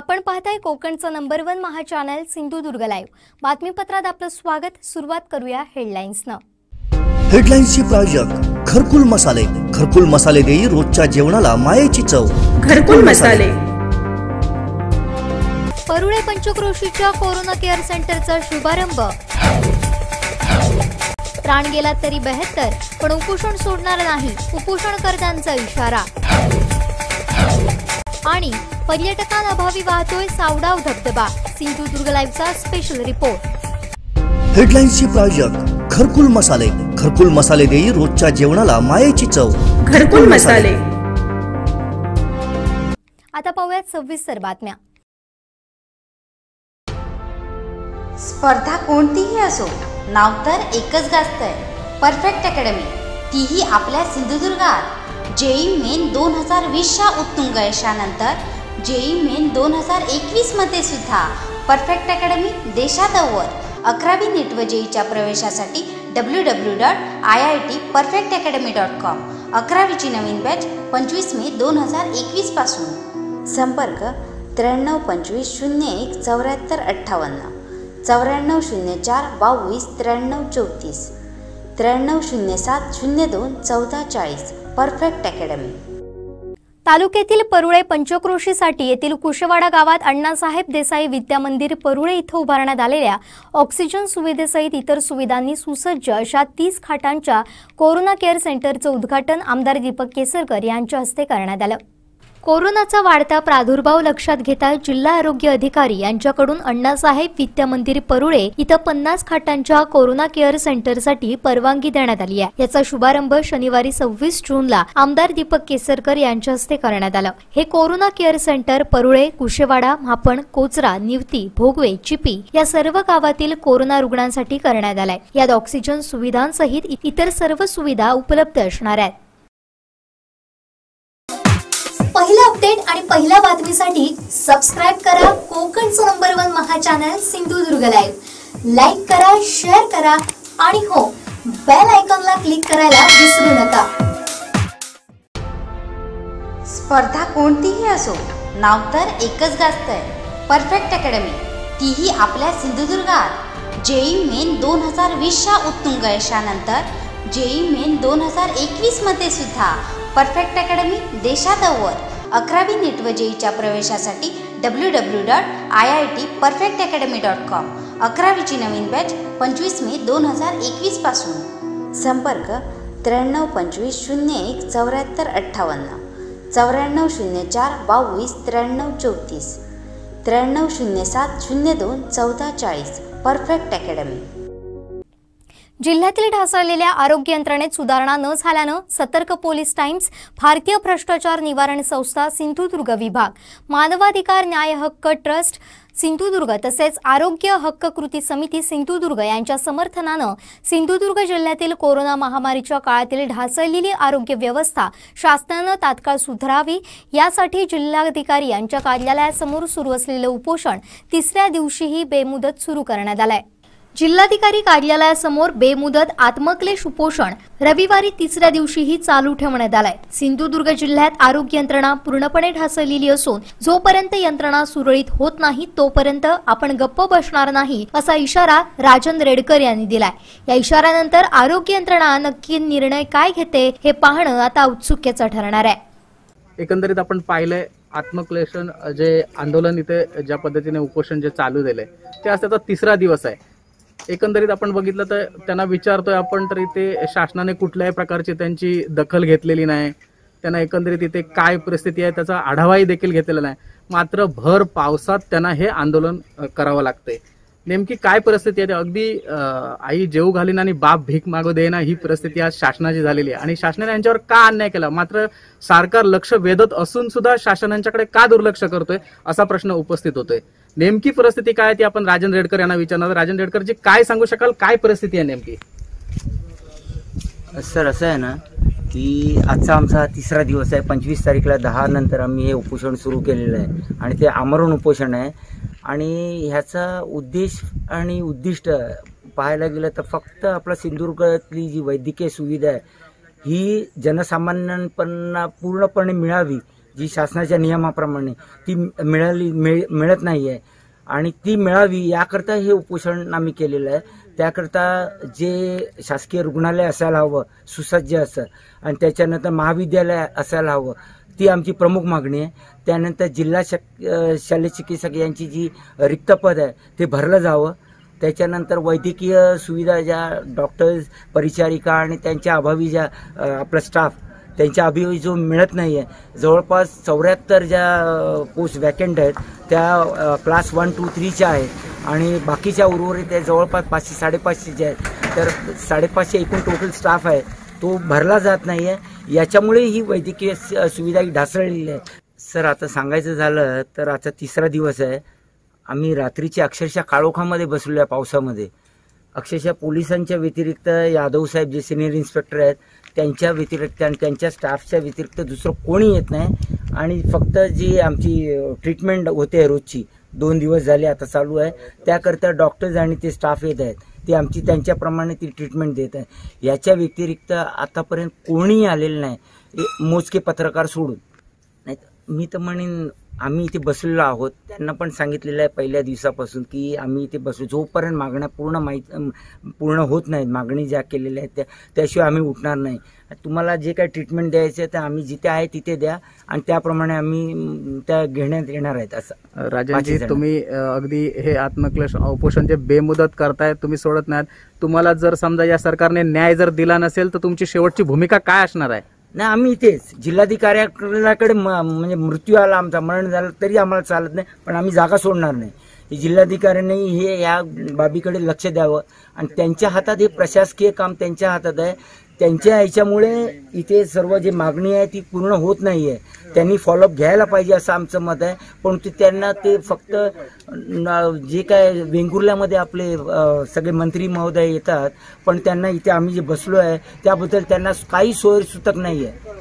आपण पाहताय कोकणचं नंबर वन महा चॅनल सिंधुदुर्ग लाईव्ह बातमीपत्रात आपलं स्वागत. सुरुवात करूया हेडलाईन्सनं हेडलाईन्सचे प्रायोजक घरकुल मसाले. घरकुल मसाले देई रोजच्या जेवणाला मायेची चव. घरकुल मसाले. परुळे पंचक्रोशीच्या कोरोना केअर सेंटरचा शुभारंभ. प्राण गेला तरी बेहत्तर पण उपोषण सोडणार नाही उपोषणकर्त्यांचा इशारा. आणि पर्यटकांअभावी वाहतोय सावडाव धबधबा. सिंधुदुर्ग लाईव्हचा स्पेशल रिपोर्ट हेडलाईन्सचे प्रायोजक घरकुल मसाले. घरकुल मसाले देई रोजच्या जेवणाला मायेची चव. घरकुल मसाले. आता पाहूयात सविस्तर बातम्या. स्पर्धा कोणतीही असो नाव तर एकच गाजतंय. परफेक्ट अकॅडमी तीही आपल्या सिंधुदुर्गात. जेई मेन दोन हजार वीसच्या उत्तुंग यशानंतर जेई मेन दोन हजार एकवीसमध्ये सुद्धा परफेक्ट अकॅडमी देशात अव्वल. अकरावी नीट व जेईच्या प्रवेशासाठी W W dot I I T perfect academy dot com. अकरावीची नवीन बॅच पंचवीस मे दोन हजार एकवीसपासून. संपर्क त्र्याण्णव पंचवीस शून्य एक चौऱ्याहत्तर अठ्ठावन्न. चौऱ्याण्णव शून्य चार बावीस त्र्याण्णव चौतीस. त्र्याण्णव शून्य सात शून्य दोन चौदा चाळीस. Perfect academy. तालुक्यातील परुळे पंचक्रोशीसाठी येथील कुशवाडा गावात अण्णासाहेब देसाई विद्या मंदिर परुळे इथं उभारण्यात आलेल्या ऑक्सिजन सुविधेसहित इतर सुविधांनी सुसज्ज अशा तीस खाटांच्या कोरोना केअर सेंटरचं उद्घाटन आमदार दीपक केसरकर यांच्या हस्ते करण्यात आलं. कोरोनाचा वाढता प्रादुर्भाव लक्षात घेता जिल्हा आरोग्य अधिकारी यांच्याकडून अण्णासाहेब विद्या मंदिर परुळे इथं पन्नास खाटांच्या कोरोना केअर सेंटरसाठी परवानगी देण्यात आली आहे. याचा शुभारंभ शनिवारी सव्वीस जूनला आमदार दीपक केसरकर यांच्या हस्ते करण्यात आलं. हे corona care centre Parule Kushewada Mapan Kochara Nivati Bhogwe Chipi या सर्व गावातील कोरोना रुग्णांसाठी करण्यात आलाय. यात ऑक्सिजन सुविधांसहित इतर सर्व सुविधा उपलब्ध असणार आहेत. पहिला अपडेट आणि पहिल्या बातमीसाठी सबस्क्राईब करा कोकणचं number one Maha channel Sindhudurg live like करा शेअर करा आणि हो बेल आयकॉनला क्लिक करायला विसरू नका. स्पर्धा कोणतीही असो नाव तर एकच गाजतंय. परफेक्ट अकॅडमी तीही आपल्या सिंधुदुर्गात जेई मेन दोन हजार वीसच्या उत्तुंग यशानंतर जेई मेन दोन हजार एकवीसमध्ये सुद्धा. परफेक्ट अकॅडमी देशात अव्वल. अकरावी नीट व जेईच्या प्रवेशासाठी W W dot I I T perfect academy dot com अकरावीची नवीन बॅच पंचवीस मे दोन हजार एकवीसपासून संपर्क त्र्याण्णव पंचवीस शून्य एक चौऱ्याहत्तर अठ्ठावन्न. चौऱ्याण्णव शून्य चार बावीस त्र्याण्णव चौतीस. त्र्याण्णव शून्य सात शून्य दोन चौदा चाळीस. परफेक्ट अकॅडमी जिल्ह्यातील ढासळलेल्या आरोग्य यंत्रणेत सुधारणा न झाल्यानं सतर्क पोलीस टाइम्स भारतीय भ्रष्टाचार निवारण संस्था सिंधुदुर्ग विभाग मानवाधिकार न्याय हक्क ट्रस्ट सिंधुदुर्ग तसेच आरोग्य हक्क कृती समिती सिंधुदुर्ग यांच्या समर्थनानं सिंधुदुर्ग जिल्ह्यातील कोरोना महामारीच्या काळातील ढासळलेली आरोग्य व्यवस्था शासनानं तात्काळ सुधारावी. यासाठी जिल्हाधिकारी यांच्या कार्यालयासमोर सुरू असलेलं उपोषण तिसऱ्या दिवशीही बेमुदत सुरू करण्यात आलंय. जिल्हाधिकारी कार्यालयासमोर बेमुदत आत्मक्लेश उपोषण रविवारी तिसऱ्या दिवशीही चालू ठेवण्यात आलाय. सिंधुदुर्ग जिल्ह्यात आरोग्य यंत्रणा पूर्णपणे ढासळलेली असून जोपर्यंत यंत्रणा सुरळीत होत नाही तोपर्यंत आपण गप्प बसणार नाही असा इशारा राजन रेडकर यांनी दिलाय. या इशाऱ्यानंतर आरोग्य यंत्रणा नक्की निर्णय काय घेते हे पाहणं आता औत्सुक्याचं ठरणार आहे. एकंदरीत आपण पाहिलंय आत्मक्लेशन जे आंदोलन इथे ज्या पद्धतीने उपोषण जे चालू दिले ते आज त्याचा तिसरा दिवस आहे. एकंदरीत आपण बघितलं तर त्यांना विचारतोय आपण तरी ते शासनाने कुठल्याही प्रकारची त्यांची दखल घेतलेली नाही. त्यांना एकंदरीत इथे काय परिस्थिती आहे त्याचा आढावाही देखील घेतलेला नाही. मात्र भर पावसात त्यांना हे आंदोलन करावं लागतंय. नेमकी काय परिस्थिती आहे ते अगदी आई जेऊ घालीन आणि बाप भीक मागू देईना ही परिस्थिती आज शासनाची झालेली आहे. आणि शासनाने यांच्यावर का अन्याय केला? मात्र सरकार लक्ष वेधत असून सुद्धा शासन यांच्याकडे का दुर्लक्ष करतोय असा प्रश्न उपस्थित होतोय. नेमकी परिस्थिती काय आहे ती आपण राजन रेडकर यांना विचारणार. राजन रेडकरजी काय सांगू शकाल? काय परिस्थिती आहे नेमकी? सर असं आहे ना की आजचा आमचा तिसरा दिवस आहे. पंचवीस तारीखला दहा नंतर आम्ही हे उपोषण सुरू केलेलं आहे. आणि ते आमरण उपोषण आहे. आणि ह्याचा उद्देश आणि उद्दिष्ट पाहायला गेलं तर फक्त आपला सिंधुदुर्गातली जी वैद्यकीय सुविधा आहे ही जनसामान्यांना पूर्णपणे मिळावी जी शासनाच्या नियमाप्रमाणे ती मिळाली मिळ- मिळत नाही आहे आणि ती मिळावी याकरता हे उपोषण आम्ही केलेलं आहे. त्याकरता जे शासकीय रुग्णालय असायला हवं सुसज्ज असं आणि त्याच्यानंतर महाविद्यालय असायला हवं ती आमची प्रमुख मागणी आहे. त्यानंतर जिल्हा शक अ, शल्यचिकित्सक यांची जी रिक्त पद आहे ते भरलं जावं. त्याच्यानंतर वैद्यकीय सुविधा ज्या डॉक्टर्स परिचारिका आणि त्यांच्या अभावी ज्या आपला स्टाफ त्यांच्या अभावी जो मिळत नाही आहे जवळपास चौऱ्याहत्तर ज्या पोस्ट वॅकेंट आहेत त्या क्लास वन टू थ्रीच्या आहेत. आणि बाकीच्या उर्वरित आहे जवळपास पाचशे साडेपाचशेच्या आहेत. तर साडेपाचशे एकूण टोटल स्टाफ आहे. तो भरला जात नाही आहे याच्यामुळे ही वैद्यकीय सुविधा ही ढासळलेली आहे. सर आता सांगायचं झालं तर आता तिसरा दिवस आहे. आम्ही रात्रीची अक्षरशः काळोखामध्ये बसलो आहे पावसामध्ये. अक्षरशः पोलिसांच्या व्यतिरिक्त यादव साहेब जे सिनियर इन्स्पेक्टर आहेत त्यांच्या व्यतिरिक्त आणि त्यांच्या स्टाफच्या व्यतिरिक्त दुसरं कोणी येत नाही. आणि फक्त जी आमची ट्रीटमेंट होते रोजची दोन दिवस झाले आता चालू आहे. त्याकरता डॉक्टर्स आणि ते स्टाफ येत आहेत. ते आमची त्यांच्याप्रमाणे ती ट्रीटमेंट देत आहे याच्या व्यतिरिक्त आतापर्यंत कोणीही आलेलं नाही. मोजके पत्रकार सोडून. नाही मी तर म्हणेन आम्ही इथे बसलेलो आहोत. त्यांना पण सांगितलेलं आहे पहिल्या दिवसापासून की आम्ही इथे बसलो जोपर्यंत मागण्या पूर्ण माहीत पूर्ण होत नाहीत मागणी ज्या केलेल्या आहेत त्या त्याशिवाय आम्ही उठणार नाही. तुम्हाला जे काही ट्रीटमेंट द्यायचं आहे ते आम्ही जिथे आहे तिथे द्या आणि त्याप्रमाणे आम्ही त्या घेण्यात येणार आहेत असं. जण. तुम्ही अगदी हे आत्मक्लेश उपोषण जे बेमुदत करतायत तुम्ही सोडत नाहीत. तुम्हाला जर समजा या सरकारने न्याय जर दिला नसेल तर तुमची शेवटची भूमिका काय असणार आहे? नाही आम्ही इथेच. जिल्हाधिकाऱ्याकडे म्हणजे मृत्यू आला आमचा मरण झालं तरी आम्हाला चालत नाही पण आम्ही जागा सोडणार नाही. जिल्हाधिकाऱ्यांनी हे या बाबीकडे लक्ष द्यावं. आणि त्यांच्या हातात हे प्रशासकीय काम त्यांच्या हातात आहे. त्यांच्या ह्याच्यामुळे इथे सर्व जे मागणी आहे ती पूर्ण होत नाही आहे त्यांनी फॉलोअप घ्यायला पाहिजे असं आमचं मत आहे. परंतु त्यांना ते फक्त जे काय वेंगुर्ल्यामध्ये आपले सगळे मंत्री महोदय येतात पण त्यांना इथे आम्ही जे बसलो आहे त्याबद्दल त्यांना काही सोयसूतक नाही आहे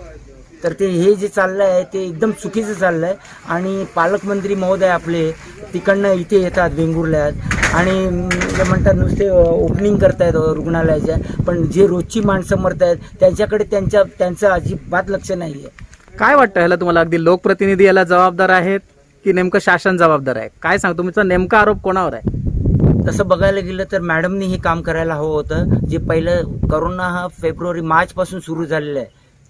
तर ते हे जे चाललं आहे ते एकदम चुकीचं चाललं आहे आणि पालकमंत्री महोदय आपले तिकडनं इथे येतात वेंगुर्ल्यात. आणि म्हणतात नुसते ओपनिंग करतायत रुग्णालयाच्या पण जे रोजची माणसं मरत आहेत त्यांच्याकडे त्यांच्या त्यांचं अजिबात लक्ष नाही आहे काय वाटतं ह्याला तुम्हाला? अगदी लोकप्रतिनिधी याला जबाबदार आहेत की नेमकं शासन जबाबदार आहे? काय सांग तुमचा नेमका आरोप कोणावर आहे? तसं बघायला गेलं तर मॅडमनी हे काम करायला हवं होतं. जे पहिलं करोना हा फेब्रुवारी मार्च पासून सुरू झालेला आहे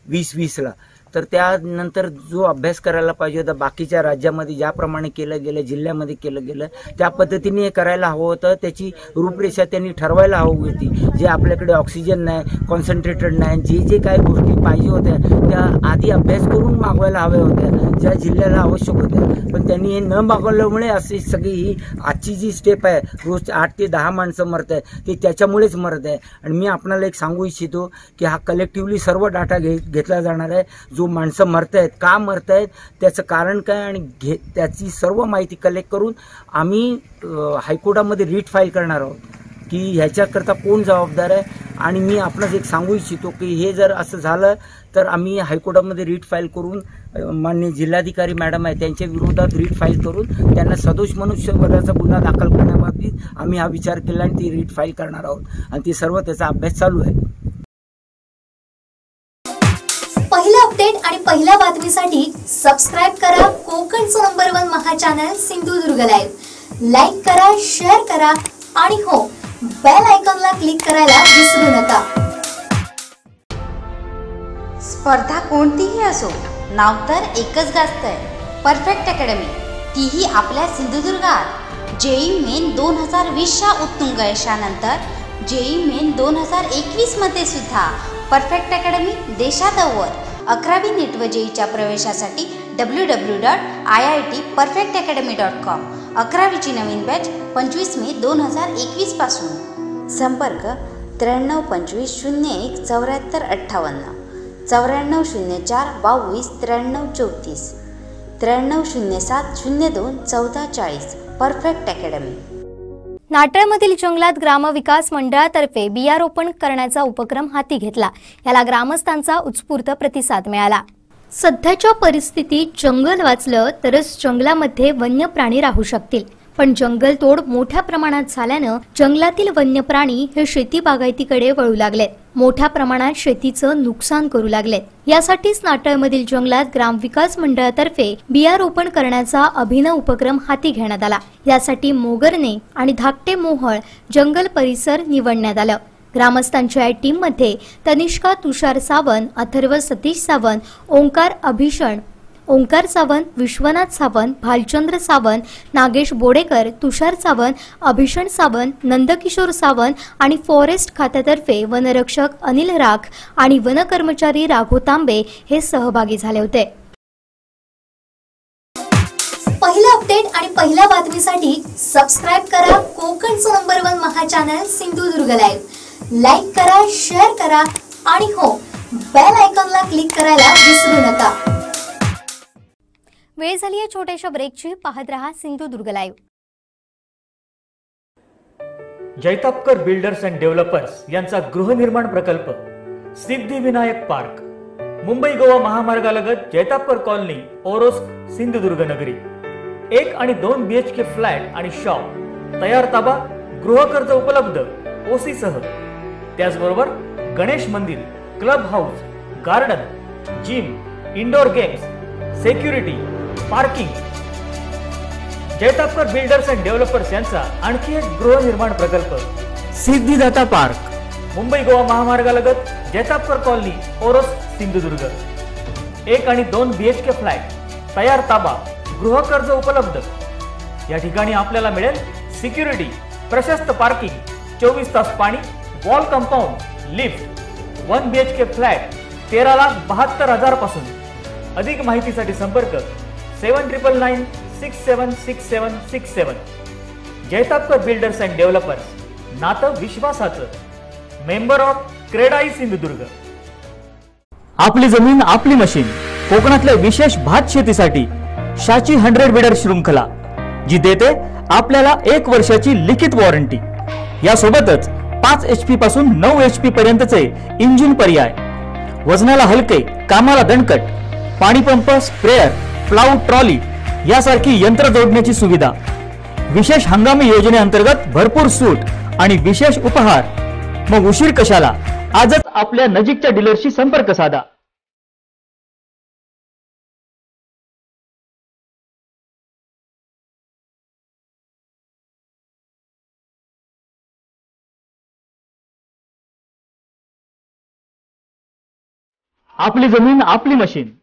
वीस वीसला. तर त्यानंतर जो अभ्यास करायला पाहिजे होता बाकीच्या राज्यामध्ये ज्याप्रमाणे केलं गेलं जिल्ह्यामध्ये केलं गेलं त्या पद्धतीने हे करायला हवं होतं. त्याची रूपरेषा त्यांनी ठरवायला हवी होती. जे आपल्याकडे ऑक्सिजन नाही कॉन्सन्ट्रेटेड नाही जे जे काही गोष्टी पाहिजे होत्या त्या आधी अभ्यास करून मागवायला हव्या होत्या ज्या जिल्ह्याला आवश्यक होत्या. पण त्यांनी हे न मागवल्यामुळे अशी सगळी ही आजची जी स्टेप आहे रोज आठ ते दहा माणसं मरत आहे ते त्याच्यामुळेच मरत आहे आणि मी आपणाला एक सांगू इच्छितो की हा कलेक्टिव्हली सर्व डाटा घे घेतला जाणार आहे. जो माणसं मरत आहेत का मरत आहेत त्याचं कारण काय आणि घे त्याची सर्व माहिती कलेक्ट करून आम्ही हायकोर्टामध्ये रीट फाईल करणार आहोत. की ह्याच्याकरता कोण जबाबदार आहे? आणि मी आपणास एक सांगू इच्छितो की हे जर असं झालं तर आम्ही हायकोर्टामध्ये रीट फाईल करून अं, माननीय जिल्हाधिकारी मॅडम आहे त्यांच्या विरोधात रीट फाईल करून त्यांना सदोष मनुष्यवधाचा गुन्हा दाखल करण्याबाबतीत आम्ही हा विचार केला आणि ती रीट फाईल करणार आहोत. आणि ती सर्व त्याचा अभ्यास चालू आहे. पहिल्या बातमीसाठी सबस्क्राईब करा कोकणचं number one Maha channel Sindhudurg live like करा शेअर करा आणि हो बेल आयकॉनला क्लिक करायला विसरू नका. स्पर्धा कोणतीही असो नाव तर एकच गाजतंय. परफेक्ट अकॅडमी तीही आपल्या सिंधुदुर्गात. जेई मेन दोन हजार वीसच्या उत्तुंग यशानंतर जेई मेन दोन हजार एकवीसमध्ये सुद्धा. परफेक्ट अकॅडमी देशात अव्वल. अकरावी नीट व जेईच्या प्रवेशासाठी W W dot I I T perfect academy dot com अकरावीची नवीन बॅच पंचवीस मे दोन हजार एकवीसपासून संपर्क त्र्याण्णव पंचवीस शून्य एक चौऱ्याहत्तर अठ्ठावन्न. चौऱ्याण्णव शून्य चार बावीस त्र्याण्णव चौतीस. त्र्याण्णव शून्य सात शून्य दोन चौदा चाळीस. परफेक्ट अकॅडमी नाटळमधील जंगलात ग्रामविकास मंडळातर्फे बियारोपण करण्याचा उपक्रम हाती घेतला. याला ग्रामस्थांचा उत्स्फूर्त प्रतिसाद मिळाला. सध्याच्या परिस्थितीत जंगल वाचलं तरच जंगलामध्ये वन्य प्राणी राहू शकतील. पण जंगलतोड मोठ्या प्रमाणात झाल्यानं जंगलातील वन्य प्राणी हे शेती बागायतीकडे वळू लागलेत. मोठ्या प्रमाणात शेतीचं नुकसान करू लागलेत. यासाठीच नाटळमधील जंगलात ग्रामविकास मंडळातर्फे बिया रोपण करण्याचा अभिनव उपक्रम हाती घेण्यात आला. यासाठी मोगरने आणि धाकटे मोहळ जंगल परिसर निवडण्यात आलं. ग्रामस्थांच्या या टीममध्ये तनिष्का तुषार सावंत अथर्व सतीश सावंत ओंकार अभिषण ओंकार सावंत विश्वनाथ सावंत भालचंद्र सावंत नागेश बोडेकर तुषार सावंत अभिषण सावंत नंदकिशोर सावंत आणि फॉरेस्ट खात्यातर्फे वनरक्षक अनिल राख आणि वन कर्मचारी तांबे हे सहभागी झाले होते. पहिला अपडेट आणि पहिल्या बातमीसाठी सबस्क्राईब करा कोकणचं number one Maha channel Sindhudurg live like करा शेअर करा आणि हो बेल आयकॉनला क्लिक करायला विसरू नका. वेळ झाली आहे छोट्याशा ब्रेकची पाहत रहा Sindhudurg live Jaitapkar builders and developers यांचा गृहनिर्माण प्रकल्प सिद्धिविनायक पार्क. मुंबई गोवा महामार्गालगत जैतापकर कॉलनी ओरोस सिंधुदुर्ग नगरी. एक आणि दोन बीएचके फ्लॅट आणि शॉप तयार ताबा गृहकर्ज उपलब्ध ओसी सह. त्याचबरोबर गणेश मंदिर club house garden gym indoor games security parking. Jaitapkar builders and developers यांचा आणखी एक गृहनिर्माण प्रकल्प. सिद्धिदाता पार्क. मुंबई गोवा महामार्गालगत जैतापकर कॉलनी ओरोस सिंधुदुर्ग. एक आणि दोन बीएचके फ्लॅट तयार ताबा गृहकर्ज उपलब्ध. या ठिकाणी आपल्याला मिळेल सिक्युरिटी प्रशस्त पार्किंग चोवीस तास पाणी wall compound lift. One BHK flat तेरा लाख बहात्तर हजारपासून. अधिक माहितीसाठी संपर्क seven triple nine six seven six seven six seven Jaitapkar builders and developers नातं विश्वासाचं. Member of CREDAI Sindhudurg. आपली जमीन आपली मशीन. कोकणातल्या विशेष भात शेतीसाठी शाची हंड्रेड बिडर शृंखला जी देते आपल्याला एक वर्षाची लिखित वॉरंटी यासोबतच पाच एच पी पासून नऊ एच पी पर्यंतचे इंजिन पर्याय. वजनाला हलके कामाला दणकट. पाणी पंप स्प्रेअर प्लाऊ ट्रॉली यासारखी यंत्र जोडण्याची सुविधा. विशेष हंगामी योजनेअंतर्गत भरपूर सूट आणि विशेष उपहार. मग उशीर कशाला? आजच आपल्या नजीकच्या डीलरशी संपर्क साधा. आपली जमीन आपली मशीन.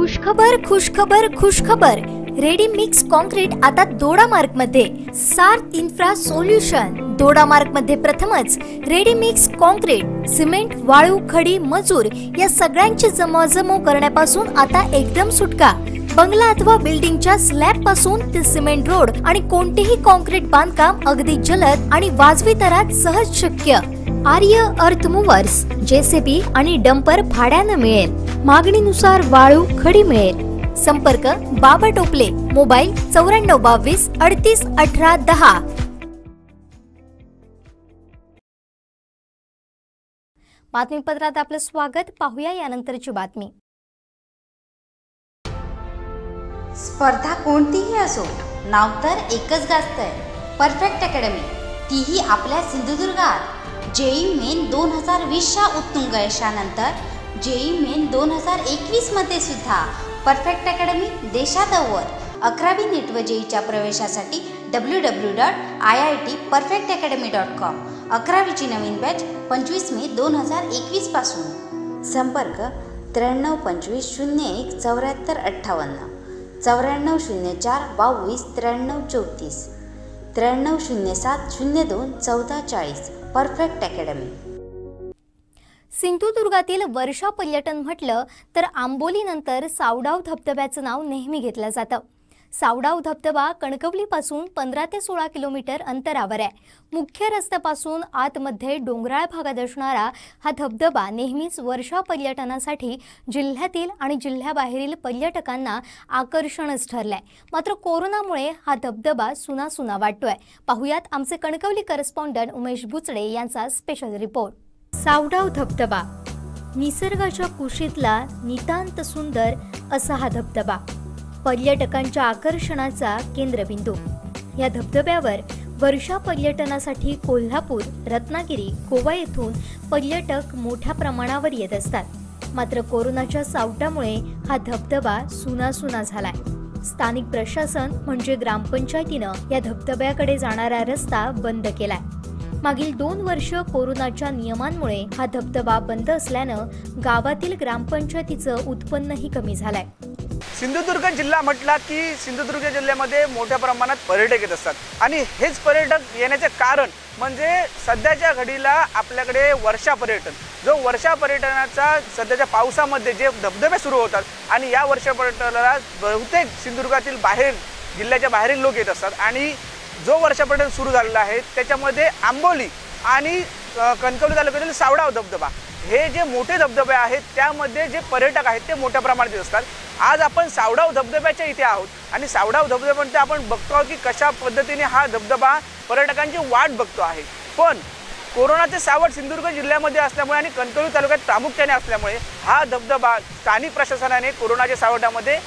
खुशखबर खुशखबर खुशखबर. रेडी मिक्स कॉन्क्रीट आता दोडा मार्कमध्ये. सार्थ इन्फ्रा सोल्युशन. दोडा मार्कमध्ये प्रथमच रेडी मिक्स कॉन्क्रीट सिमेंट वाळू खडी मजूर या सगळ्यांची जमवाजमव करण्यापासून आता एकदम सुटका. बंगला अथवा बिल्डिंगच्या स्लॅबपासून ते सिमेंट रोड आणि कोणतेही कॉन्क्रीट बांधकाम अगदी जलद आणि वाजवी दरात सहज शक्य. आर्य अर्थ मुव्हर्स जेसीबी आणि डंपर भाड्यानं मिळेल. मागणीनुसार वाळू खडी मिळेल. संपर्क बाबा टोपले मोबाईल चौऱ्याण्णव बावीस अडतीस अठरा दहा. बातमीपत्रात आपलं स्वागत पाहूया यानंतरची बातमी. स्पर्धा कोणतीही असो नाव तर एकच गाजतंय. परफेक्ट अकॅडमी तीही आपल्या सिंधुदुर्गात. जेई मेन दोन हजार वीसच्या उत्तुंग यशानंतर जेई मेन दोन हजार एकवीसमध्ये सुद्धा परफेक्ट अकॅडमी देशात अव्वल. अकरावी नीट व जेईच्या प्रवेशासाठी W W dot I I T perfect academy dot com अकरावीची नवीन बॅच पंचवीस मे दोन हजार एकवीसपासून. संपर्क त्र्याण्णव पंचवीस शून्य एक चौऱ्याहत्तर अठ्ठावन्न. चौऱ्याण्णव शून्य चार बावीस त्र्याण्णव चौतीस. त्र्याण्णव शून्य सात शून्य दोन चौदा चाळीस. Perfect academy. सिंधुदुर्गातील वर्षा पर्यटन म्हटलं तर आंबोलीनंतर सावडाव धबधब्याचं नाव नेहमी घेतलं जातं. सावडाव धबधबा कणकवलीपासून पंधरा ते सोळा किलोमीटर अंतरावर आहे. मुख्य रस्त्यापासून आतमध्ये डोंगराळ भागात असणारा हा धबधबा नेहमीच वर्षा पर्यटनासाठी जिल्ह्यातील आणि जिल्ह्याबाहेरील पर्यटकांना आकर्षणच ठरलंय. मात्र कोरोनामुळे हा धबधबा सुनासुना वाटतोय. पाहुयात आमचे कणकवली करस्पॉन्डंट उमेश बुचडे यांचा स्पेशल रिपोर्ट सावडाव धबधबा. निसर्गाच्या कुशीतला नितांत सुंदर असा हा धबधबा. पर्यटकांच्या आकर्षणाचा केंद्रबिंदू. या धबधब्यावर वर्षा पर्यटनासाठी कोल्हापूर रत्नागिरी गोवा येथून पर्यटक मोठ्या प्रमाणावर येत असतात. मात्र कोरोनाच्या सावटामुळे हा धबधबा सुनासुना झालाय. स्थानिक प्रशासन म्हणजे ग्रामपंचायतीनं या धबधब्याकडे जाणारा रस्ता बंद केलाय. मागील दोन वर्ष कोरोनाच्या नियमांमुळे हा धबधबा बंद असल्यानं गावातील ग्रामपंचायतीचं उत्पन्नही कमी झालंय. सिंधुदुर्ग जिल्हा म्हटला की सिंधुदुर्ग जिल्ह्यामध्ये मोठ्या प्रमाणात पर्यटक येत असतात. आणि हेच पर्यटक येण्याचे कारण म्हणजे सध्याच्या घडीला आपल्याकडे वर्षा पर्यटन. जो वर्षा पर्यटनाचा सध्याच्या पावसामध्ये जे धबधबे सुरू होतात आणि या वर्षा पर्यटनाला बहुतेक सिंधुदुर्गातील बाहेर जिल्ह्याच्या बाहेरील लोक येत असतात. आणि जो वर्षा पर्यटन सुरू झालेला आहे त्याच्यामध्ये आंबोली आणि कणकवली तालुक्यातील सावडाव धबधबा. हे जे मोठे धबधबे आहेत त्यामध्ये जे पर्यटक आहेत ते मोठ्या प्रमाणात येत असतात. आज आपण सावडाव धबधब्याच्या इथे आहोत. आणि सावडाव धबधब्यामध्ये आपण बघतो आहोत की कशा पद्धतीने हा धबधबा पर्यटकांची वाट बघतो आहे. पण कोरोनाचे सावट सिंधुदुर्ग जिल्ह्यामध्ये असल्यामुळे आणि कणकवली तालुक्यात प्रामुख्याने असल्यामुळे हा धबधबा स्थानिक प्रशासनाने कोरोनाच्या सावटामध्ये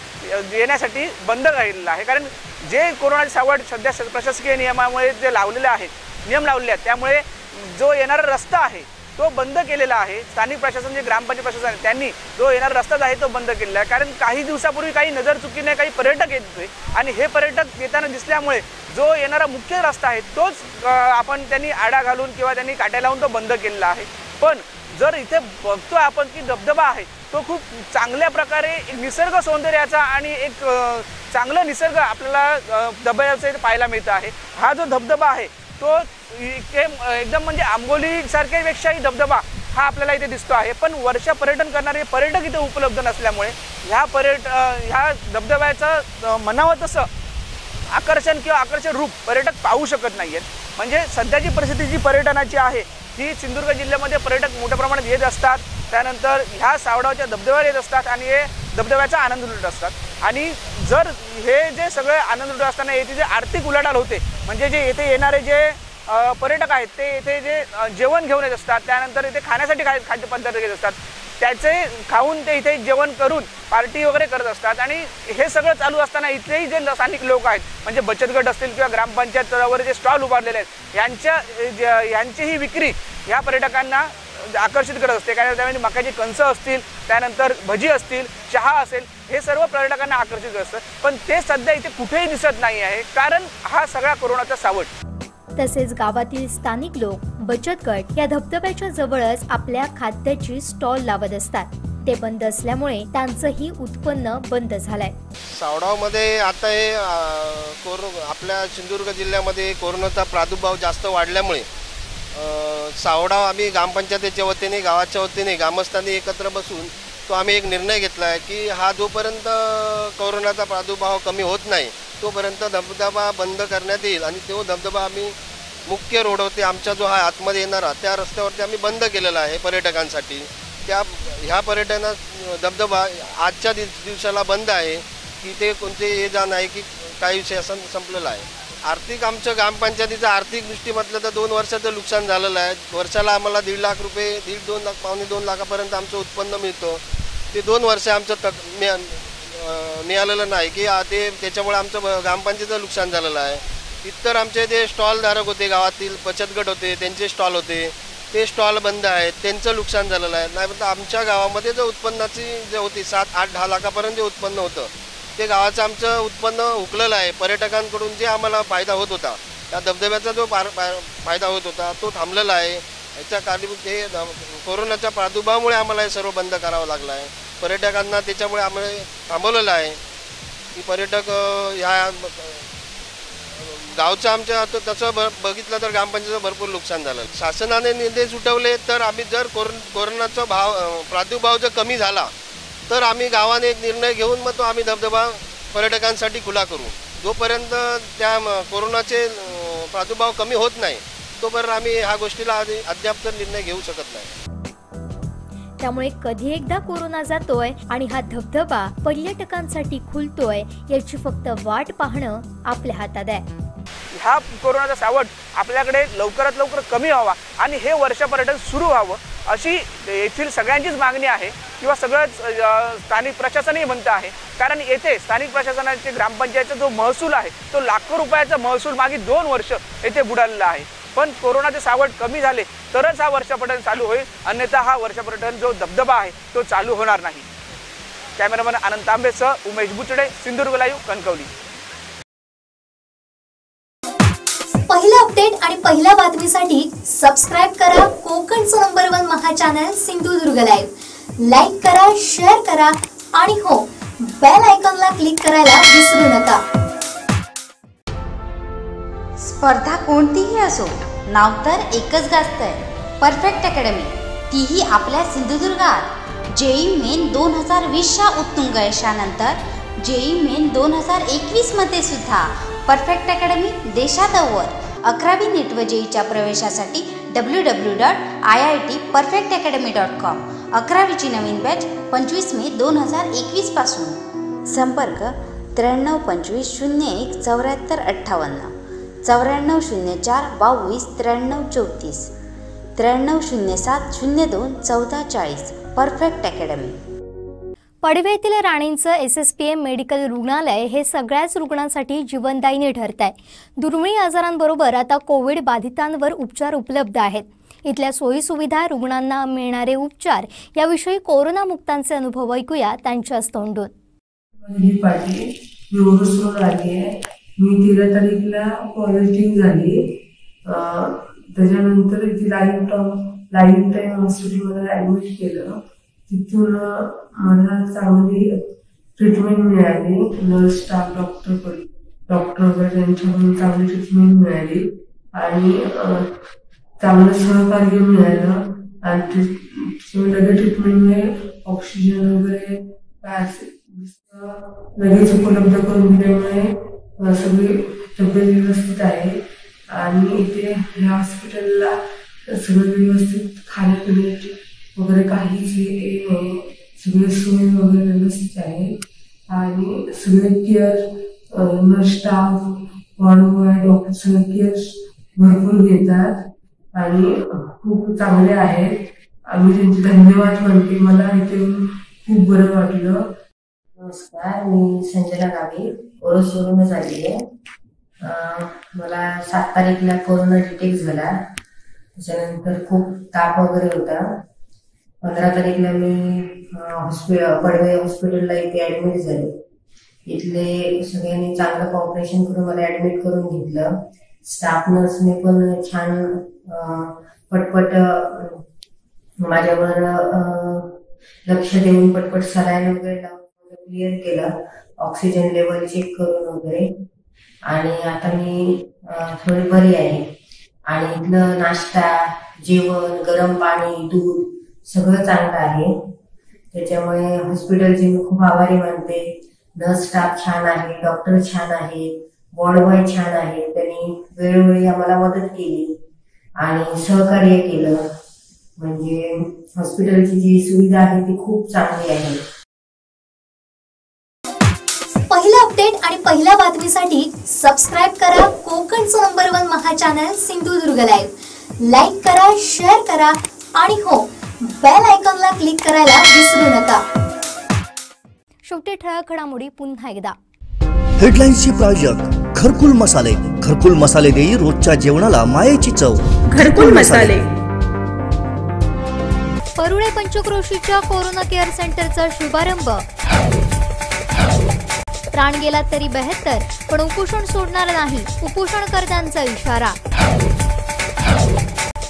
येण्यासाठी बंद राहिलेला आहे. कारण जे कोरोनाचे सावट सध्या स- प्रशासकीय नियमामुळे जे लावलेले आहेत नियम लावलेले आहेत त्यामुळे जो येणारा रस्ता आहे तो बंद केलेला आहे. स्थानिक प्रशासन जे ग्रामपंचायत प्रशासन आहे त्यांनी जो येणारा रस्ताच आहे तो बंद केलेला आहे. कारण काही दिवसापूर्वी काही नजर चुकीने काही पर्यटक येत होते. आणि हे पर्यटक येताना दिसल्यामुळे जो येणारा मुख्य रस्ता आहे तोच आपण त्यांनी आडा घालून किंवा त्यांनी काट्या लावून तो बंद केलेला आहे. पण जर इथे बघतो आपण की धबधबा आहे तो खूप चांगल्या प्रकारे निसर्ग सौंदर्याचा आणि एक चांगलं निसर्ग आपल्याला अ, धबधब्याचं पाहायला मिळतं आहे. हा जो धबधबा आहे तो इथे एकदम म्हणजे आंबोलीसारख्यापेक्षाही धबधबा हा आपल्याला इथे दिसतो आहे. पण वर्ष पर्यटन करणारे पर्यटक इथे उपलब्ध नसल्यामुळे ह्या पर्यट ह्या धबधब्याचं म्हणावं तसं आकर्षण किंवा आकर्षण रूप पर्यटक पाहू शकत नाही आहेत म्हणजे सध्याची परिस्थिती जी पर्यटनाची आहे ही सिंधुदुर्ग जिल्ह्यामध्ये पर्यटक मोठ्या प्रमाणात येत असतात. त्यानंतर ह्या सावडावच्या धबधब्यावर येत असतात आणि हे धबधब्याचा आनंद लुटत असतात. आणि जर हे जे सगळे आनंद लुटत असताना येथे जे आर्थिक उलाढाल होते म्हणजे जे येथे येणारे जे पर्यटक आहेत ते येथे जे जेवण घेऊन येत असतात त्यानंतर इथे खाण्यासाठी खा खाद्यपदार्थ घेत असतात त्याचे खाऊन ते इथे जेवण करून पार्टी वगैरे करत असतात. आणि हे सगळं चालू असताना इथलेही जे स्थानिक लोक आहेत म्हणजे बचत गट असतील किंवा ग्रामपंचायत स्तरावर जे स्टॉल उभारलेले आहेत यांच्या ज- यांची ही विक्री ह्या पर्यटकांना आकर्षित करत असते. कारण त्यामध्ये मकाची कणसं असतील त्यानंतर भजी असतील चहा असेल हे सर्व पर्यटकांना आकर्षित करत असतं. पण ते सध्या इथे कुठेही दिसत नाही आहे. कारण हा सगळा कोरोनाचा सावट. तसेच गावातील स्थानिक लोक बचत गट या धबधब्याच्या जवळच आपल्या खाद्याची स्टॉल लावत असतात. ते बंद असल्यामुळे त्यांचंही उत्पन्न बंद झालंय. सावडावमध्ये आता हे अं, कोरो आपल्या सिंधुदुर्ग जिल्ह्यामध्ये कोरोनाचा प्रादुर्भाव जास्त वाढल्यामुळे सावडाव आम्ही ग्रामपंचायतीच्या वतीने गावाच्या वतीने ग्रामस्थांनी एकत्र बसून तो आम्ही एक निर्णय घेतला आहे की हा जोपर्यंत कोरोनाचा प्रादुर्भाव कमी होत नाही तोपर्यंत धबधबा बंद करण्यात येईल आणि तो धबधबा आम्ही मुख्य रोडवरती आमचा जो हा आतमध्ये येणारा त्या रस्त्यावरती आम्ही बंद केलेला आहे पर्यटकांसाठी. त्या ह्या पर्यटनात धबधबा आजच्या दिवसाला बंद आहे की ते कोणते हे जा नाही की काही विषय असं संपलेला आहे. आर्थिक आमचं ग्रामपंचायतीचं आर्थिक दृष्टी म्हटलं तर दोन वर्षाचं नुकसान झालेलं आहे. वर्षाला आम्हाला दीड लाख रुपये दीड दोन लाख पावणे दोन लाखापर्यंत आमचं उत्पन्न मिळतं. ते दोन वर्ष आमचं तक मिळा मिळालेलं नाही की ते त्याच्यामुळे आमचं ग्रामपंचायतीचं नुकसान झालेलं आहे. इतर आमचे जे स्टॉलधारक होते गावातील बचत गट होते त्यांचे स्टॉल होते ते स्टॉल बंद आहेत त्यांचं नुकसान झालेलं आहे. नाही तर आमच्या गावामध्ये जो उत्पन्नाची जे होती सात आठ दहा लाखापर्यंत जे उत्पन्न होतं ते गावाचं आमचं उत्पन्न हुकलेलं आहे. पर्यटकांकडून जे आम्हाला फायदा होत होता त्या धबधब्याचा जो पार फायदा होत होता तो थांबलेला आहे. याच्या कारणीभूत हे कोरोनाच्या प्रादुर्भावामुळे आम्हाला हे सर्व बंद करावं लागलं आहे. पर्यटकांना त्याच्यामुळे आम्हाला थांबवलेलं आहे. की पर्यटक ह्या गावचं आमच्या आता तसं ब बघितलं तर ग्रामपंचायतीचं भरपूर नुकसान झालं. शासनाने निर्देश उठवले तर आम्ही जर कोरो कोरोनाचा भाव प्रादुर्भाव जर कमी झाला तर आम्ही गावाने एक निर्णय घेऊन मग तो आम्ही धबधबा पर्यटकांसाठी खुला करू. जोपर्यंत त्या कोरोनाचे प्रादुर्भाव कमी होत नाही तोपर्यंत आम्ही ह्या गोष्टीला अद्याप तर निर्णय घेऊ शकत नाही. त्यामुळे कधी एकदा कोरोना जातोय आणि हा धबधबा पर्यटकांसाठी खुलतोय याची फक्त वाट पाहणं आपल्या हातात आहे. हा कोरोनाचा सावट आपल्याकडे लवकरात लवकर कमी व्हावा आणि हे वर्ष पर्यटन सुरू व्हावं. अशी येथील सगळ्यांचीच मागणी आहे किंवा सगळंच स्थानिक प्रशासनही म्हणतं आहे. कारण येथे स्थानिक प्रशासनाचे ग्रामपंचायतचा जो महसूल आहे तो लाखो रुपयाचा महसूल मागे दोन वर्ष येथे बुडालेला आहे. पण कोरोनाचे सावट कमी झाले तरच हा वर्षापर्यंत चालू होईल. अन्यथा हा वर्षपर्यटन जो धबधबा आहे तो चालू होणार नाही. कॅमेरामन आनंद तांबेसह उमेश बुचडे सिंधुदुर्ग लाईव्ह कणकवली. पहिला अपडेट आणि पहिल्या बातमीसाठी सबस्क्राईब करा कोकणचं नंबर वन महा चॅनल सिंधुदुर्ग लाईव्ह लाईक करा शेअर करा आणि हो बेल आयकॉनला क्लिक करायला विसरू नका. स्पर्धा कोणतीही असो नाव तर एकच गाजतंय. परफेक्ट अकॅडमी तीही आपल्या सिंधुदुर्गात. जेई मेन दोन हजार वीसच्या उत्तुंग यशानंतर जेई मेन दोन हजार एकवीसमध्ये सुद्धा. परफेक्ट अकॅडमी देशात अव्वल. अकरावी नीट व जेईच्या प्रवेशासाठी W W dot I I T perfect academy dot com अकरावीची नवीन बॅच पंचवीस मे दोन हजार एकवीसपासून संपर्क त्र्याण्णव पंचवीस शून्य एक चौऱ्याहत्तर अठ्ठावन्न. चौऱ्याण्णव शून्य चार बावीस त्र्याण्णव चौतीस. त्र्याण्णव शून्य सात शून्य दोन चौदा चाळीस. परफेक्ट अकॅडमी पडव्यातील राणींचं S S P M medical रुग्णालय हे सगळ्याच रुग्णांसाठी जीवनदायीने ठरत आहे दुर्मिळ आजारांबरोबर आता कोविड बाधितांवर उपचार उपलब्ध आहेत. इथल्या सोयीसुविधा रुग्णांना मिळणारे उपचार याविषयी कोरोनामुक्तांचे अनुभव ऐकूया त्यांच्याच तोंडून. मी तेरा तारीखला पॉझिटिव्ह झाली. त्याच्यानंतर इथे लाईफ टाईम लाईफ टाईम हॉस्पिटलमध्ये ॲडमिट केलं. तिथून मला चांगली ट्रीटमेंट मिळाली. नर्स स्टाफ डॉक्टर डॉक्टर वगैरे त्यांच्याकडून चांगली ट्रीटमेंट मिळाली. आणि चांगलं सहकार्य मिळालं. आणि ट्रीट- लगेच ट्रीटमेंटमुळे ऑक्सिजन वगैरे लगेच उपलब्ध करून दिल्यामुळे सगळी तब्येत व्यवस्थित आहे. आणि इथे ह्या हॉस्पिटलला सगळं व्यवस्थित खाण्यापिण्याची वगैरे काहीच हे नाही सगळे सोय वगैरे व्यवस्थित आहे. आणि सगळे care nurse staff ward doctor सगळे केअर भरपूर घेतात. आणि खूप चांगले आहेत. आम्ही त्यांचे धन्यवाद म्हणते. मला इथे खूप बरं वाटलं. नमस्कार मी संजना गावी. ओरोसवरूनच आली आहे मला सात तारीखला कोरोना डिटेक्ट झाला. त्याच्यानंतर खूप ताप वगैरे होता. पंधरा तारीखला मी हॉस्पिटल पडवे हॉस्पिटलला इथे ऍडमिट झाले. इथले सगळ्यांनी चांगलं ऑपरेशन करून मला ऍडमिट करून घेतलं. स्टाफ नर्सने पण छान पटपट माझ्यावर लक्ष देऊन पटपट सलाईन वगैरे लावून क्लिअर केलं. ऑक्सिजन लेवल चेक करून वगैरे. आणि आता मी थोडी बरी आहे. आणि इथलं नाश्ता जेवण गरम पाणी दूध सगळं चांगलं आहे. त्याच्यामुळे हॉस्पिटलची मी खूप आभारी मानते. नर्स स्टाफ छान आहे डॉक्टर छान आहे वॉर्ड बॉय छान आहे. त्यांनी वेळोवेळी आम्हाला मदत केली आणि सहकार्य केलं. म्हणजे हॉस्पिटलची जी सुविधा आहे ती खूप चांगली आहे. पहिलं अपडेट आणि पहिल्या बातमीसाठी सबस्क्राईब करा कोकणचं number one Maha channel Sindhudurg live like करा शेअर करा आणि हो बेल आयकॉनला क्लिक करायला विसरू नका. शेवटी ठळक घडामोडी पुन्हा एकदा. हेडलाईन्सचे प्रायोजक घरकुल मसाले. घरकुल मसाले देई रोजच्या जेवणाला मायेची चव. घरकुल मसाले. परुळे पंचक्रोशीच्या कोरोना केअर सेंटरचा शुभारंभ. प्राण गेला तरी बेहत्तर पण उपोषण सोडणार नाही उपोषणकर्त्यांचा इशारा.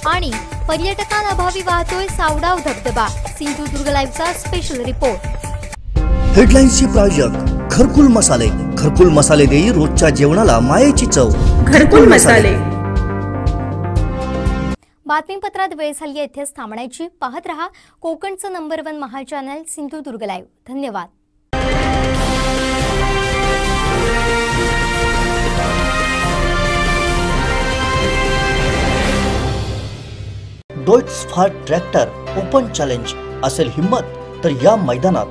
आणि पर्यटकांअभावी वाहतोय सावडाव धबधबा. सिंधुदुर्ग लाईव्हचा स्पेशल रिपोर्ट हेडलाईन्सचे प्रायोजक घरकुल मसाले. घरकुल मसाले देई रोजच्या जेवणाला मायेची चव. घरकुल मसाले. बातमीपत्रात वेळ झाली आहे इथेच थांबण्याची. पाहत रहा कोकणचं नंबर वन महा चॅनल सिंधुदुर्ग लाईव्ह धन्यवाद. डोइट्स फार ट्रॅक्टर ओपन चॅलेंज असेल हिंमत तर या मैदानात.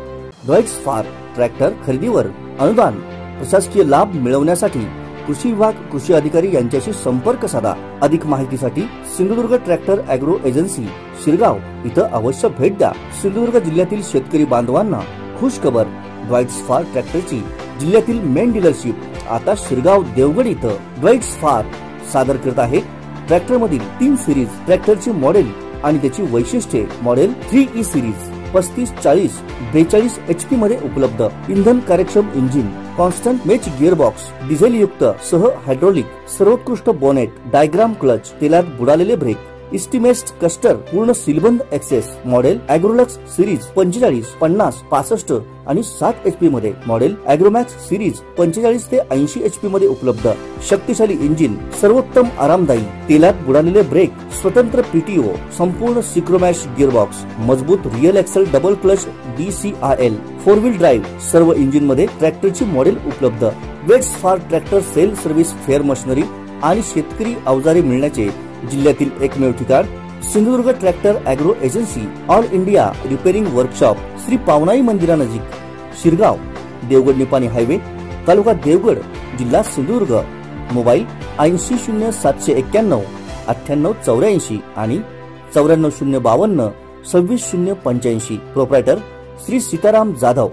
डोइट्स फार ट्रॅक्टर खरेदीवर अनुदान प्रशासकीय लाभ मिळवण्यासाठी कृषी विभाग कृषी अधिकारी यांच्याशी संपर्क साधा. अधिक माहितीसाठी Sindhudurg tractor agro agency Shirgaon. इथं अवश्य भेट द्या. सिंधुदुर्ग जिल्ह्यातील शेतकरी बांधवांना खुश खबर. ड्वाइट्स फार ट्रॅक्टरची जिल्ह्यातील मेन डीलरशिप आता शिरगाव देवगड इथं. ड्वाइट्स फार सादर करत आहे ट्रॅक्टर मधील तीन सिरीज ट्रॅक्टरची मॉडेल आणि त्याची वैशिष्ट्ये मॉडेल थ्री ई सिरीज पस्तीस चाळीस बेचाळीस एच पी मध्ये उपलब्ध. इंधन कार्यक्षम engine constant mesh gearbox diesel युक्त सह हायड्रोलिक सर्वोत्कृष्ट बोनेट डायग्राम क्लच तेलात बुडालेले ब्रेक इस्टिमेस्ट कस्टर पूर्ण सिलबंद एक्सेस मॉडेल अॅग्रोलक्स सिरीज पंचेचाळीस पन्नास पासष्ट आणि सात एच पी मध्ये. मॉडेल अॅग्रोमॅक्स सिरीज पंचेचाळीस ते ऐंशी एच पी मध्ये उपलब्ध. शक्तिशाली इंजिन सर्वोत्तम आरामदायी. तेलात बुडालेले ब्रेक स्वतंत्र पीटीओ संपूर्ण सिक्रोमॅश गिअरबॉक्स मजबूत rear axle double clutch D C R L four wheel drive सर्व इंजिनमध्ये ट्रॅक्टरची मॉडेल उपलब्ध. Deutz Fahr tractor sale service fair machinery आणि शेतकरी अवजारे मिळण्याचे जिल्ह्यातील एकमेव ठिकाण Sindhudurg tractor agro agency all India repairing workshop Shri Pavanai मंदिरानजीक Shirgaon Devgad Nipani highway तालुका देवगड जिल्हा सिंधुदुर्ग. मोबाईल ऐंशी शून्य सातशे एक्क्याण्णव अठ्ठ्याण्णव चौऱ्याऐंशी आणि चौऱ्याण्णव शून्य बावन्न सव्वीस शून्य पंच्याऐंशी. Proprietor Shri Sitaram Jadhav.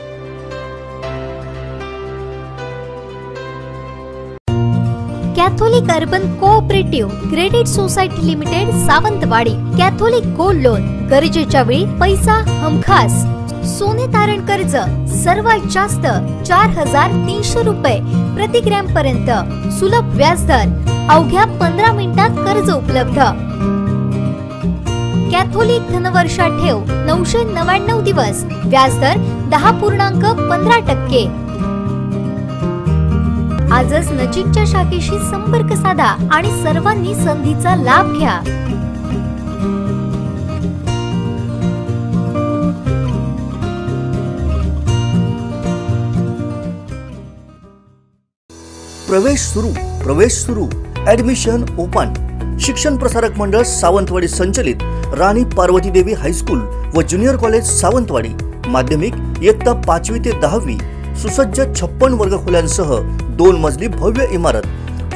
Catholic urban cooperative credit society limited Sawantwadi Catholic gold loan. गरजेच्या वेळी पैसा हमखास. सोने तारण कर्ज सर्वात जास्त चार हजार तीनशे रुपये प्रति ग्रॅम पर्यंत. सुलभ व्याजदर अवघ्या पंधरा मिनिटात कर्ज उपलब्ध. कॅथोलिक धनवर्षा ठेव नऊशे नव्याण्णव दिवस. व्याजदर दहा पूर्णांक पंधरा टक्के. आजच नजीकच्या शाखेशी संपर्क साधा आणि सर्वांनी संधीचा लाभ घ्या. प्रवेश सुरू प्रवेश सुरू. ऍडमिशन ओपन शिक्षण प्रसारक मंडळ सावंतवाडी संचलित. राणी पार्वती देवी हायस्कूल व ज्युनियर कॉलेज सावंतवाडी. माध्यमिक इयत्ता पाचवी ते दहावी. सुसज्ज छप्पन वर्गखोल्यांसह दोन मजली भव्य इमारत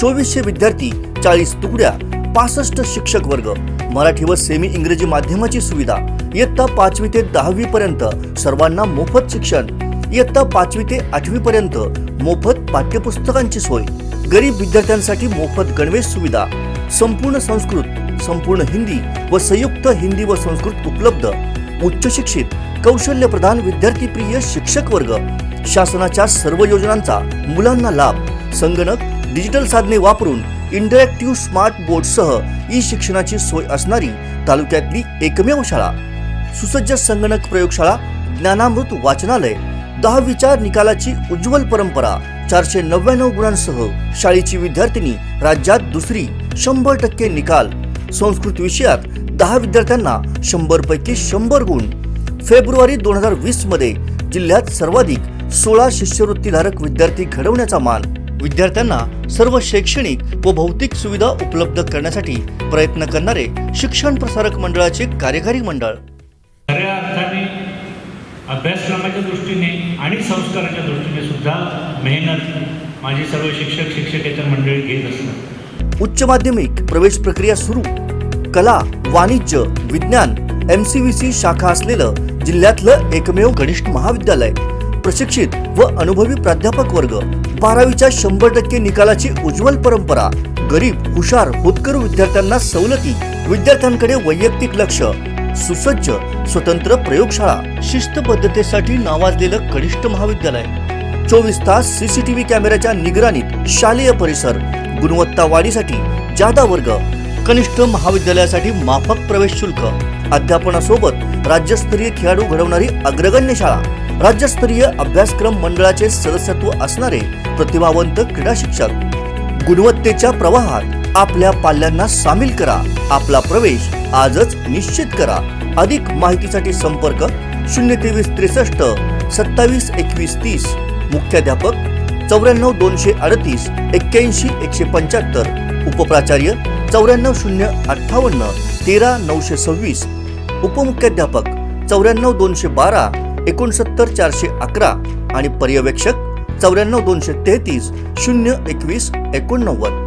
चोवीसशे विद्यार्थी चाळीस तुकड्या पासष्ट शिक्षक वर्ग मराठी व सेमी इंग्रजी माध्यमाची सुविधा इयत्ता पाचवी ते दहावी पर्यंत सर्वांना मोफत शिक्षण इयत्ता पाचवी ते आठवी पर्यंत मोफत पाठ्यपुस्तकांची सोय गरीब विद्यार्थ्यांसाठी मोफत गणवेश सुविधा संपूर्ण संस्कृत संपूर्ण हिंदी व संयुक्त हिंदी व संस्कृत उपलब्ध उच्चशिक्षित कौशल्य प्रधान शिक्षक वर्ग. शासनाच्या सर्व योजनांचा मुलांना लाभ. संगणक डिजिटल साधने वापरून इंटरॅक्टिव्ह स्मार्ट बोर्डसह ई शिक्षणाची सोय असणारी तालुक्यातली एकमेव शाळा. सुसज्ज संगणक प्रयोगशाळा ज्ञानामृत वाचनालय दहावीच्या निकालाची उज्ज्वल परंपरा चारशे नव्याण्णव गुणांसह शाळेची विद्यार्थिनी राज्यात दुसरी शंभर टक्के निकाल. संस्कृत विषयात दहा विद्यार्थ्यांना शंभर पैकी शंभर गुण. फेब्रुवारी दोन हजार वीसमध्ये जिल्ह्यात सर्वाधिक सोळा शिष्यवृत्तीधारक विद्यार्थी घडवण्याचा मान. विद्यार्थ्यांना सर्व शैक्षणिक व भौतिक सुविधा उपलब्ध करण्यासाठी प्रयत्न करणारे शिक्षण प्रसारक मंडळाचे कार्यकारी मंडळ. खऱ्या अर्थाने अभ्यासक्रमाच्या दृष्टीने आणि संस्काराच्या दृष्टीने सुद्धा मेहनत माझी सर्व शिक्षक शिक्षकेतर मंडळी घेत असतात. उच्च माध्यमिक प्रवेश प्रक्रिया सुरू. कला वाणिज्य विज्ञान एम सी व्ही सी शाखा असलेलं जिल्ह्यातलं एकमेव गणित महाविद्यालय. प्रशिक्षित व अनुभवी प्राध्यापक वर्ग. बारावीच्या शंभर टक्के निकालाची उज्ज्वल परंपरा. गरीब हुशार होतकरू विद्यार्थ्यांना सवलती विद्यार्थ्यांकडे वैयक्तिक लक्ष. सुसज्ज स्वतंत्र प्रयोगशाळा. शिस्तबद्धतेसाठी नावाजलेलं कनिष्ठ महाविद्यालय. चोवीस तास सीसीटीव्ही कॅमेऱ्याच्या निगराणीत शालेय परिसर. गुणवत्ता वाढीसाठी जादा वर्ग. कनिष्ठ महाविद्यालयासाठी माफक प्रवेश शुल्क. अध्यापनासोबत राज्यस्तरीय खेळाडू घडवणारी अग्रगण्य शाळा. राज्यस्तरीय अभ्यासक्रम मंडळाचे सदस्यत्व असणारे प्रतिभावंत क्रीडा शिक्षक. गुणवत्तेच्या प्रवाहात आपल्या पाल्यांना सामील करा. आपला प्रवेश आजच निश्चित करा. अधिक माहितीसाठी संपर्क शून्य तेवीस त्रेसष्ट सत्तावीस एकवीस तीस. मुख्याध्यापक चौऱ्याण्णव दोनशे अडतीस एक्क्याऐंशी एकशे पंच्याहत्तर. उपप्राचार्य चौऱ्याण्णव शून्य अठ्ठावन्न तेरा नऊशे सव्वीस. उपमुख्याध्यापक चौऱ्याण्णव दोनशे बारा एकोणसत्तर चारशे अकरा. आणि पर्यवेक्षक चौऱ्याण्णव दोनशे तेहतीस शून्य एकवीस एकोणनव्वद.